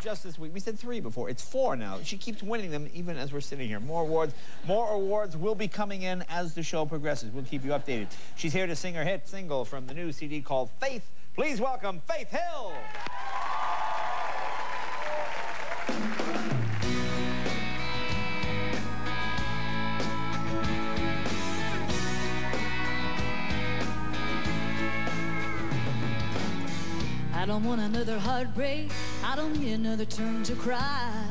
just this week. We said three before. It's four now. She keeps winning them even as we're sitting here. More awards. More awards will be coming in as the show progresses. We'll keep you updated. She's here to sing her hit single from the new CD called Faith. Please welcome Faith Hill. I don't want another heartbreak. I don't need another turn to cry.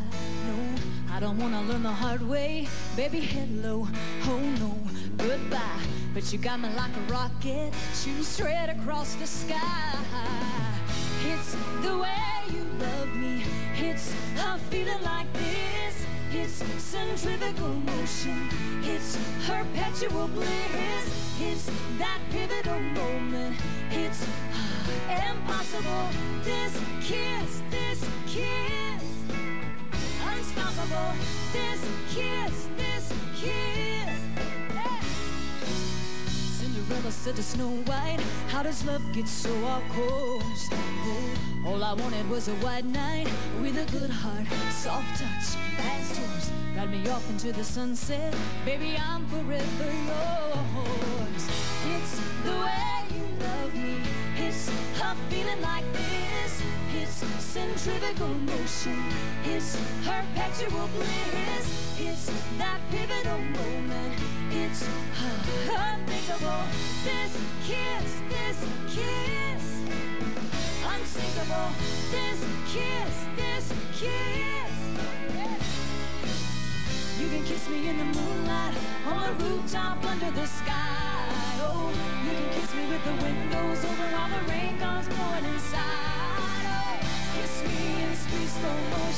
No, I don't want to learn the hard way. Baby, hello, oh no, goodbye. But you got me like a rocket, shooting straight across the sky. It's the way you love me. It's a feeling like this. It's centrifugal motion. It's perpetual bliss. It's that pivotal moment. Impossible. This kiss, this kiss, unstoppable. This kiss, this kiss. Cinderella said to Snow White, How does love get so off course? Oh, all I wanted was a white night with a good heart, soft touch, as yours. Got me off into the sunset, baby, I'm forever yours. Feeling like this. It's centrifugal motion. It's perpetual bliss. It's that pivotal moment. It's unthinkable. This kiss, this kiss. Unsinkable. This kiss, this kiss. You can kiss me in the moonlight on the rooftop under the sky. Oh, you can kiss me with the windows open while the rain comes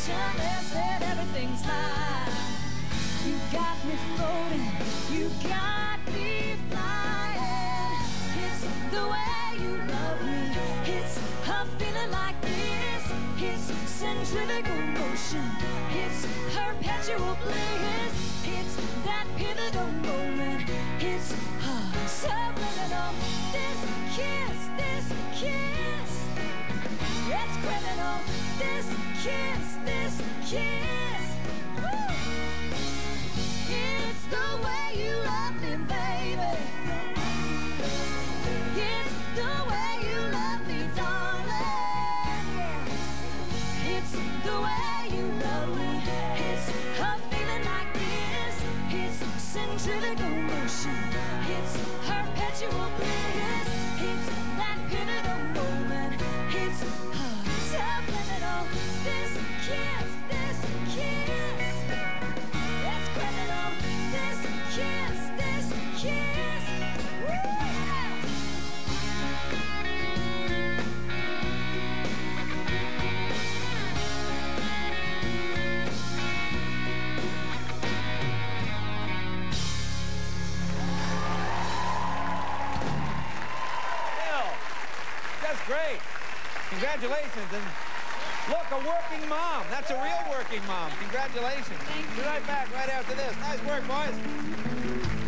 slow motion. Let's let everything slide. You got me floating. You got me flying. It's the way you love me. It's a feeling like this. It's centrifugal motion. It's perpetual bliss. It's that pivotal moment. It's uh, subliminal. This kiss, this kiss. It's criminal. This kiss, this perpetual bliss. It's that pivotal moment. It's That's great. Congratulations. And look, a working mom. That's a real working mom. Congratulations. Be right back right after this. Nice work, boys.